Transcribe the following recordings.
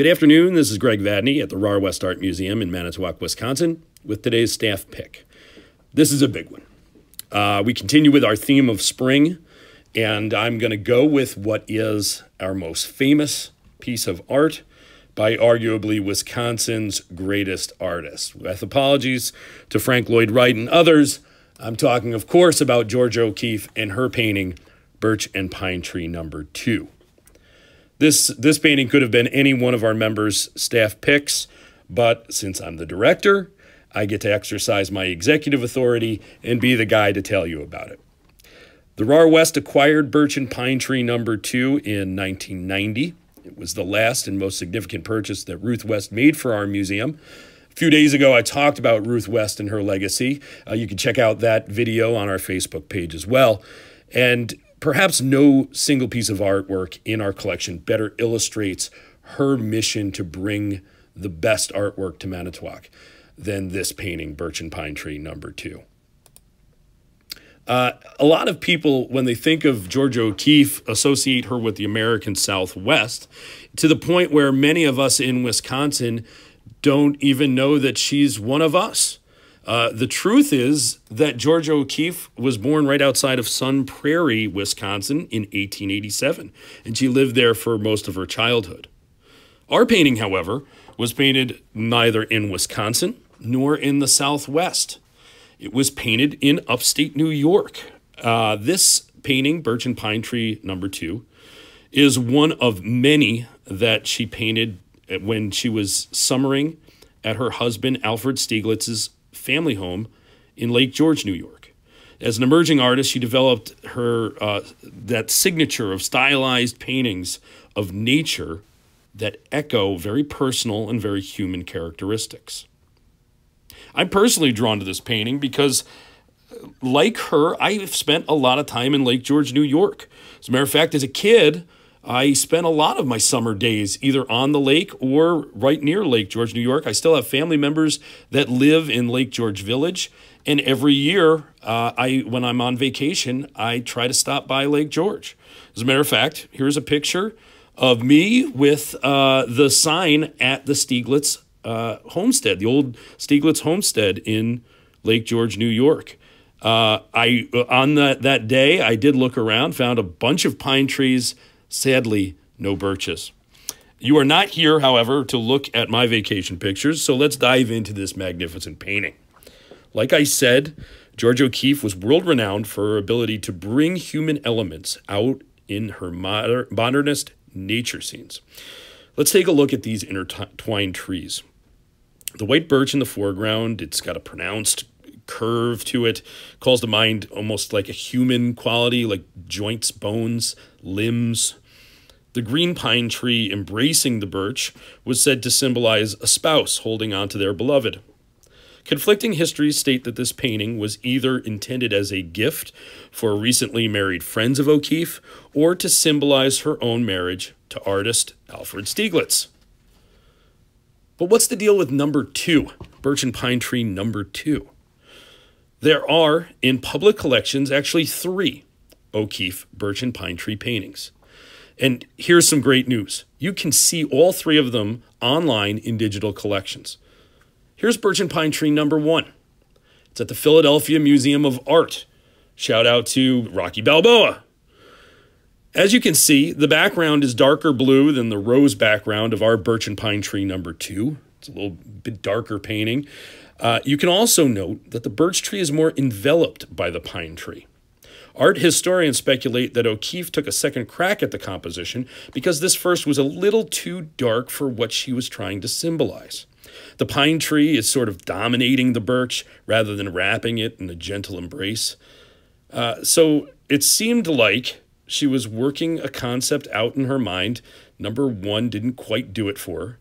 Good afternoon. This is Greg Vadney at the Rahr West Art Museum in Manitowoc, Wisconsin, with today's staff pick. This is a big one. Uh, we continue with our theme of spring, and I'm going to go with what is our most famous piece of art by arguably Wisconsin's greatest artist. With apologies to Frank Lloyd Wright and others, I'm talking, of course, about Georgia O'Keeffe and her painting, Birch and Pine Tree Number Two. This, this painting could have been any one of our members' staff picks, but since I'm the director, I get to exercise my executive authority and be the guy to tell you about it. The Rahr West acquired Birch and Pine Tree Number Two in 1990. It was the last and most significant purchase that Ruth West made for our museum. A few days ago, I talked about Ruth West and her legacy. Uh, you can check out that video on our Facebook page as well. And perhaps no single piece of artwork in our collection better illustrates her mission to bring the best artwork to Manitowoc than this painting, Birch and Pine Tree number two. Uh, a lot of people, when they think of Georgia O'Keeffe, associate her with the American Southwest to the point where many of us in Wisconsin don't even know that she's one of us. Uh, the truth is that Georgia O'Keeffe was born right outside of Sun Prairie, Wisconsin in 1887, and she lived there for most of her childhood. Our painting, however, was painted neither in Wisconsin nor in the Southwest. It was painted in upstate New York. Uh, this painting, Birch and Pine Tree number two, is one of many that she painted when she was summering at her husband Alfred Stieglitz's family home in Lake George, New York. As an emerging artist, she developed her uh, that signature of stylized paintings of nature that echo very personal and very human characteristics. I'm personally drawn to this painting because, like her, I've spent a lot of time in Lake George, New York. As a matter of fact, as a kid, I spent a lot of my summer days either on the lake or right near Lake George, New York. I still have family members that live in Lake George Village, and every year, uh, I when I'm on vacation, I try to stop by Lake George. As a matter of fact, here's a picture of me with uh, the sign at the Stieglitz uh, homestead, the old Stieglitz homestead in Lake George, New York. Uh, I on that that day, I did look around, found a bunch of pine trees. Sadly, no birches. You are not here, however, to look at my vacation pictures, so let's dive into this magnificent painting. Like I said, Georgia O'Keeffe was world renowned for her ability to bring human elements out in her moder modernist nature scenes. Let's take a look at these intertwined trees. The white birch in the foreground, it's got a pronounced curve to it, calls to mind almost like a human quality, like joints, bones, limbs. The green pine tree embracing the birch was said to symbolize a spouse holding on to their beloved. Conflicting histories state that this painting was either intended as a gift for recently married friends of O'Keeffe or to symbolize her own marriage to artist Alfred Stieglitz. But what's the deal with number two, Birch and Pine Tree number two? There are, in public collections, actually three O'Keeffe Birch and Pine Tree paintings. And here's some great news. You can see all three of them online in digital collections. Here's Birch and Pine Tree number one. It's at the Philadelphia Museum of Art. Shout out to Rocky Balboa. As you can see, the background is darker blue than the rose background of our birch and pine tree number two. It's a little bit darker painting. Uh, you can also note that the birch tree is more enveloped by the pine tree. Art historians speculate that O'Keeffe took a second crack at the composition because this first was a little too dark for what she was trying to symbolize. The pine tree is sort of dominating the birch rather than wrapping it in a gentle embrace. Uh, so it seemed like she was working a concept out in her mind. Number one didn't quite do it for her.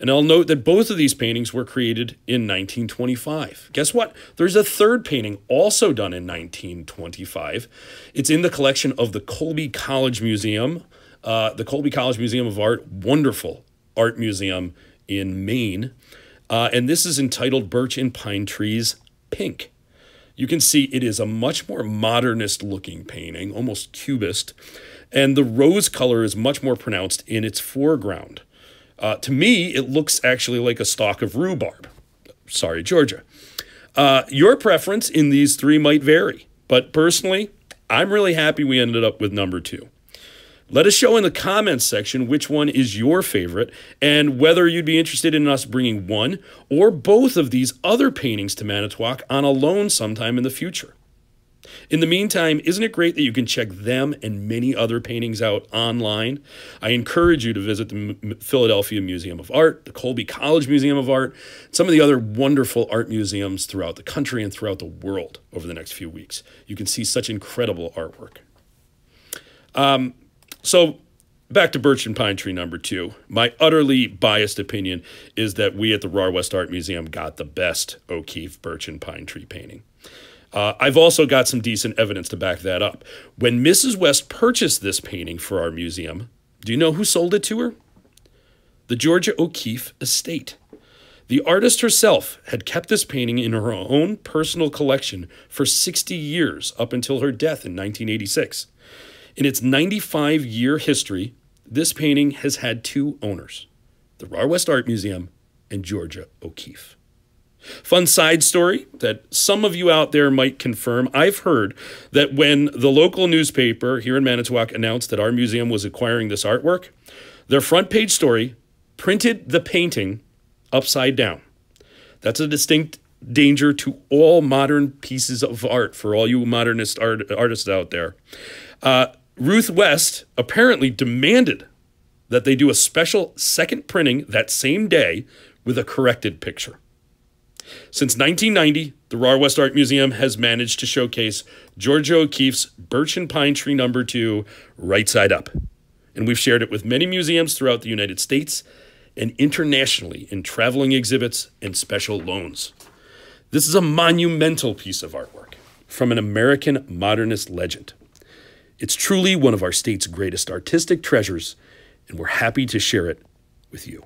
And I'll note that both of these paintings were created in 1925. Guess what? There's a third painting also done in 1925. It's in the collection of the Colby College Museum, uh, the Colby College Museum of Art, wonderful art museum in Maine. Uh, and this is entitled Birch and Pine Trees Pink. You can see it is a much more modernist looking painting, almost cubist, and the rose color is much more pronounced in its foreground. Uh, to me, it looks actually like a stalk of rhubarb. Sorry, Georgia. Uh, your preference in these three might vary, but personally, I'm really happy we ended up with number two. Let us show in the comments section which one is your favorite and whether you'd be interested in us bringing one or both of these other paintings to Manitowoc on a loan sometime in the future. In the meantime, isn't it great that you can check them and many other paintings out online? I encourage you to visit the Philadelphia Museum of Art, the Colby College Museum of Art, some of the other wonderful art museums throughout the country and throughout the world over the next few weeks. You can see such incredible artwork. Um, so, back to Birch and Pine Tree number two. My utterly biased opinion is that we at the Rahr West Art Museum got the best O'Keeffe Birch and Pine Tree painting. Uh, I've also got some decent evidence to back that up. When Mrs. West purchased this painting for our museum, do you know who sold it to her? The Georgia O'Keeffe estate. The artist herself had kept this painting in her own personal collection for 60 years up until her death in 1986. In its 95 year history, this painting has had two owners the Rahr West Art Museum and Georgia O'Keeffe. Fun side story that some of you out there might confirm. I've heard that when the local newspaper here in Manitowoc announced that our museum was acquiring this artwork, their front page story printed the painting upside down. That's a distinct danger to all modern pieces of art for all you modernist art, artists out there. Uh, Ruth West apparently demanded that they do a special second printing that same day with a corrected picture. Since 1990, the Rahr West Art Museum has managed to showcase Georgia O'Keeffe's Birch and Pine Tree Number 2 right side up. And we've shared it with many museums throughout the United States and internationally in traveling exhibits and special loans. This is a monumental piece of artwork from an American modernist legend. It's truly one of our state's greatest artistic treasures, and we're happy to share it with you.